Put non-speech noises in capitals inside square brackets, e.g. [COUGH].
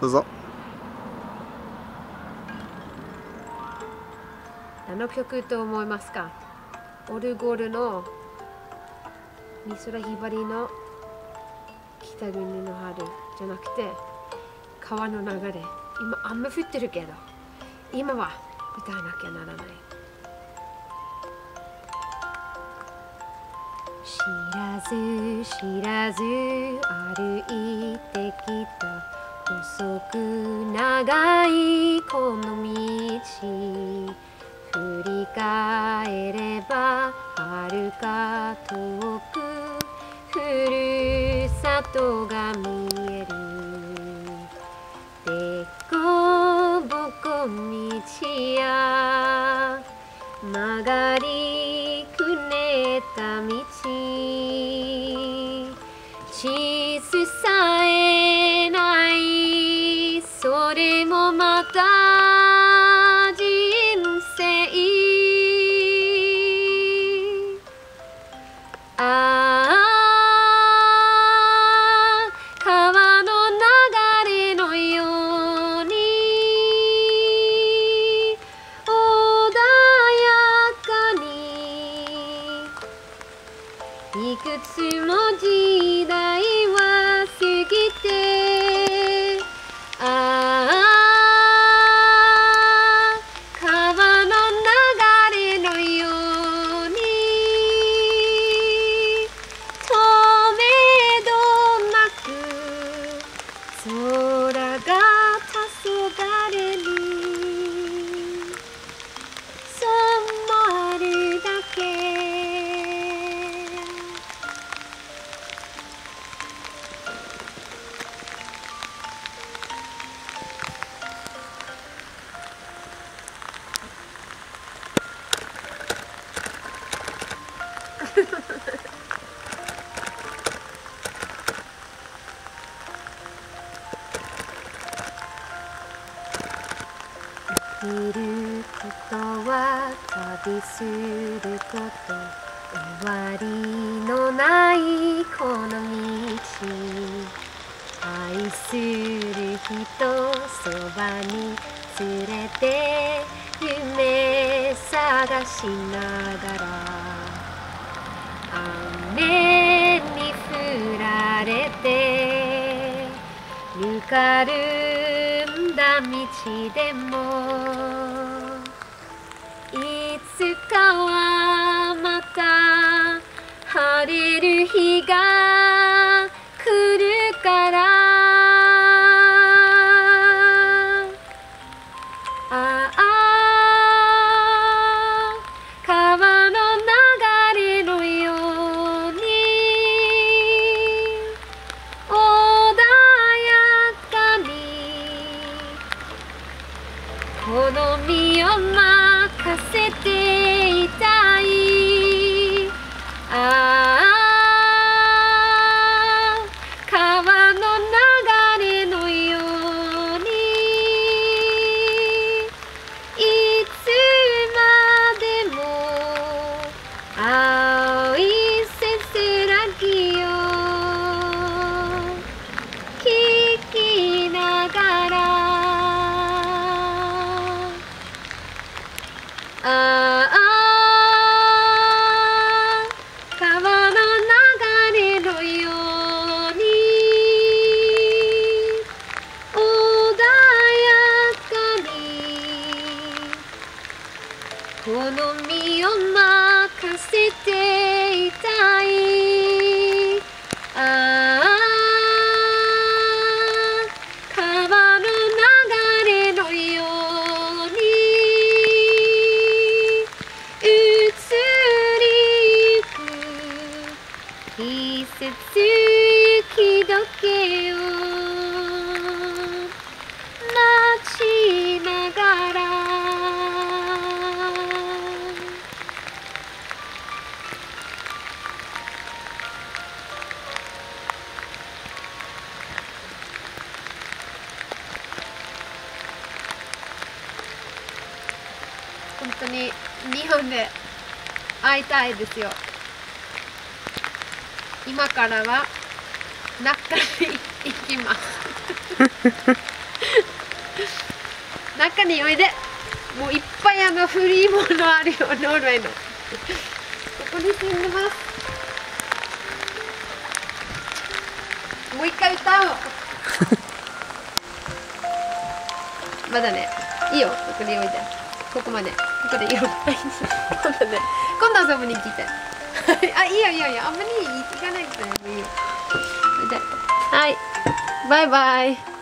どうぞ。何の曲と思いますか？オルゴールの美空ひばりの北国の春じゃなくて川の流れ。今雨降ってるけど今は歌わなきゃならない。知らず知らず歩いてきた。細く長いこの道振り返れば遥か遠くふるさとが見える。でこぼこ道や曲がり。くねった道地図さえまた人生ああ川の流れのように穏やかにいくつも時代空が黄昏に染まるだけ。生 [LAUGHS] きることは旅すること終わりのないこの道。愛する人そばに連れて夢探しながら。雨に降られてぬかるだ道でもいつかはまた晴れる日が好みを任せていたい。当に日本で会いたいですよ。今からは中に行きます。[LAUGHS] 中においで。もういっぱいあのフリーモのあるよノルウェーの。ここに住んでます。もう一回歌おう。[LAUGHS] まだねいいよ。ここにおいで。ここまで。ここで [LAUGHS] いいよ今度ね今度遊びに来て。あいいよいいよいいよ。あんまり行かないでもいいよ。はい。バイバイ。